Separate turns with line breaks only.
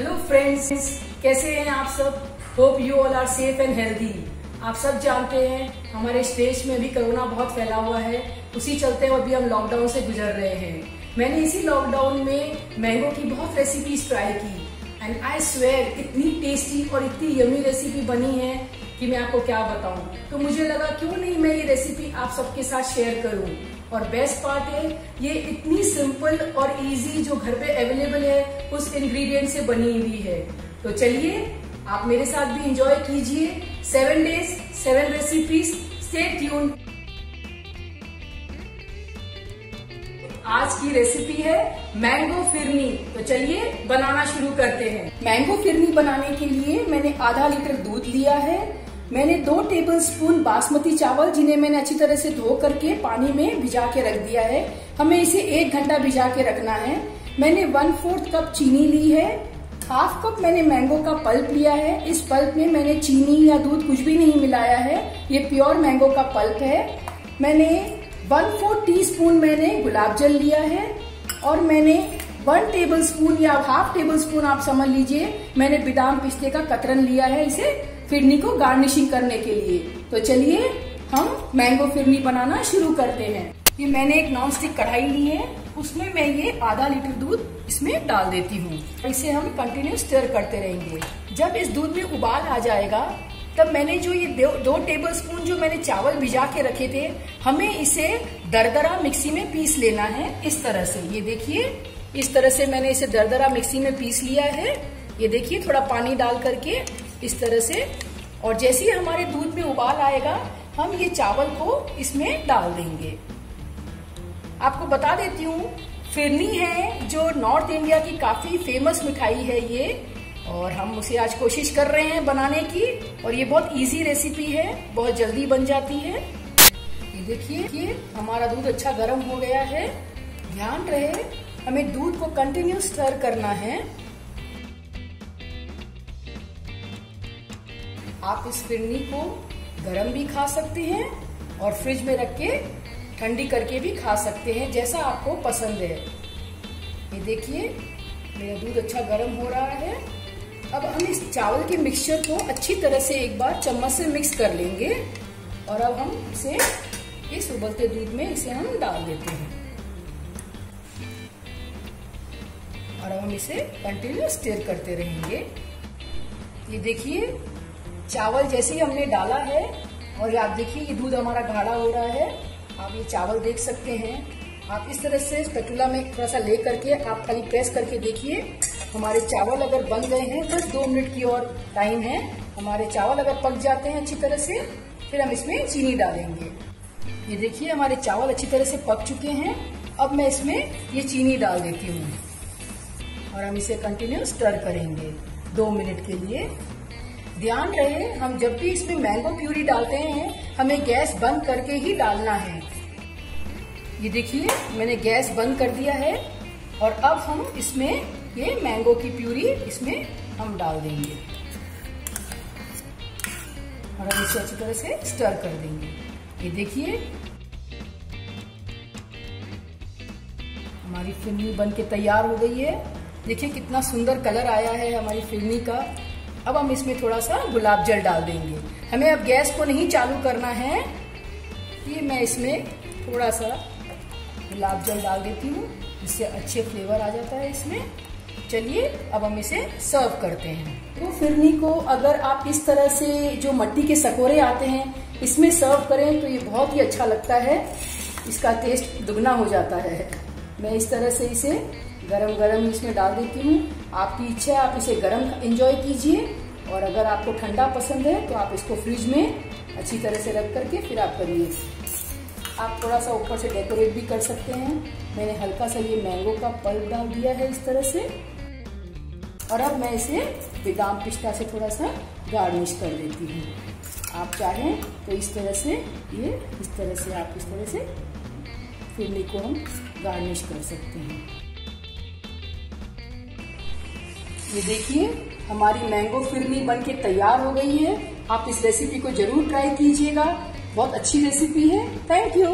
Hello friends कैसे हैं आप सब? Hope you all are safe and healthy आप सब जानते हैं, हमारे स्टेट में भी कोरोना बहुत फैला हुआ है। उसी चलते अभी हम लॉकडाउन से गुजर रहे हैं। मैंने इसी लॉकडाउन में मैंगो की बहुत रेसिपीज़ ट्राई की। एंड आई स्वेयर इतनी टेस्टी और इतनी यमी रेसिपी बनी है कि मैं आपको क्या बताऊँ। तो मुझे लगा, क्यों नहीं मैं ये रेसिपी आप सबके साथ शेयर करूँ? और बेस्ट पार्ट है, ये इतनी सिंपल और इजी जो घर पे अवेलेबल है, उस इंग्रेडिएंट से बनी हुई है। तो चलिए, आप मेरे साथ भी इंजॉय कीजिए। Seven days seven recipes stay tune आज की रेसिपी है मैंगो फिरनी तो चलिए, बनाना शुरू करते हैं। मैंगो फिरनी बनाने के लिए मैंने आधा लीटर दूध लिया है। मैंने दो टेबल स्पून बासमती चावल, जिन्हें मैंने अच्छी तरह से धो करके पानी में भिजा के रख दिया है। हमें इसे एक घंटा भिजा के रखना है। मैंने वन फोर्थ कप चीनी ली है। हाफ़ कप मैंने मैंगो का पल्प लिया है। इस पल्प में मैंने चीनी या दूध कुछ भी नहीं मिलाया है। ये प्योर मैंगो का पल्प है। मैंने वन फोर्थ टी स्पून मैंने गुलाब जल लिया है। और मैंने वन टेबल स्पून या हाफ़ टेबल स्पून आप समझ लीजिए, मैंने बादाम पिस्ते का कतरन लिया है। इसे फिरनी को गार्निशिंग करने के लिए। तो चलिए हम मैंगो फिरनी बनाना शुरू करते हैं। ये मैंने एक नॉन स्टिक कढ़ाई ली है। उसमें मैं ये आधा लीटर दूध इसमें डाल देती हूँ। इसे हम कंटिन्यू स्टर करते रहेंगे। जब इस दूध में उबाल आ जाएगा तब मैंने जो ये दो, दो टेबल स्पून जो मैंने चावल भिजा के रखे थे हमें इसे दरदरा मिक्सी में पीस लेना है इस तरह से। ये देखिए इस तरह से मैंने इसे दरदरा मिक्सी में पीस लिया है। ये देखिए थोड़ा पानी डाल करके इस तरह से। और जैसे ही हमारे दूध में उबाल आएगा, हम ये चावल को इसमें डाल देंगे। आपको बता देती हूँ, फिरनी है, जो नॉर्थ इंडिया की काफ़ी फ़ेमस मिठाई है ये, और हम उसे आज कोशिश कर रहे हैं बनाने की, और ये बहुत इजी रेसिपी है, बहुत जल्दी बन जाती है। ये देखिए ये हमारा दूध अच्छा गर्म हो गया है। ध्यान रहे, हमें दूध को कंटिन्यू स्टर करना है। आप इस फिरनी को गरम भी खा सकते हैं और फ्रिज में रख के ठंडी करके भी खा सकते हैं, जैसा आपको पसंद है। ये देखिए, मेरा दूध अच्छा गर्म हो रहा है। अब हम इस चावल के मिक्सचर को अच्छी तरह से एक बार चम्मच से मिक्स कर लेंगे और अब हम इसे, इस उबलते दूध में इसे हम डाल देते हैं। और हम इसे कंटिन्यू स्टेर करते रहेंगे। ये देखिए चावल जैसे ही हमने डाला है, और आप देखिए ये दूध हमारा गाढ़ा हो रहा है, आप ये चावल देख सकते हैं। आप इस तरह से स्पेटुला में थोड़ा सा ले करके आप खाली प्रेस करके देखिए, हमारे चावल अगर बन गए हैं, बस दो मिनट की और टाइम है। हमारे चावल अगर पक जाते हैं अच्छी तरह से, फिर हम इसमें चीनी डालेंगे। ये देखिए, हमारे चावल अच्छी तरह से पक चुके हैं। अब मैं इसमें ये चीनी डाल देती हूँ, और हम इसे कंटिन्यू स्टर करेंगे दो मिनट के लिए। ध्यान रहे, हम जब भी इसमें मैंगो प्यूरी डालते हैं, हमें गैस बंद करके ही डालना है। ये देखिए, मैंने गैस बंद कर दिया है, और अब हम इसमें ये मैंगो की प्यूरी इसमें हम डाल देंगे। और हम इसे अच्छी तरह से स्टर कर देंगे। ये देखिए, हमारी फिरनी बन के तैयार हो गई है। देखिए कितना सुंदर कलर आया है हमारी फिरनी का। अब हम इसमें थोड़ा सा गुलाब जल डाल देंगे। हमें अब गैस को नहीं चालू करना है। ये मैं इसमें थोड़ा सा गुलाब जल डाल देती हूँ, जिससे अच्छे फ्लेवर आ जाता है इसमें। चलिए, अब हम इसे सर्व करते हैं। तो फिरनी को अगर आप इस तरह से जो मट्टी के सकोरे आते हैं, इसमें सर्व करें तो ये बहुत ही अच्छा लगता है। इसका टेस्ट दुगना हो जाता है। मैं इस तरह से इसे गरम गरम इसमें डाल देती हूँ। आपकी इच्छा है, आप इसे गरम एंजॉय कीजिए। और अगर आपको ठंडा पसंद है तो आप इसको फ्रिज में अच्छी तरह से रख करके फिर आप करिए। आप थोड़ा सा ऊपर से डेकोरेट भी कर सकते हैं। मैंने हल्का सा ये मैंगो का पल्प डाल दिया है इस तरह से। और अब मैं इसे बादाम पिस्ता से थोड़ा सा गार्निश कर देती हूँ। आप चाहें तो इस तरह से, ये इस तरह से आप इस तरह से फिरनी को हम गार्निश कर सकते हैं। ये देखिए, हमारी मैंगो फिरनी बन के तैयार हो गई है। आप इस रेसिपी को ज़रूर ट्राई कीजिएगा। बहुत अच्छी रेसिपी है। Thank you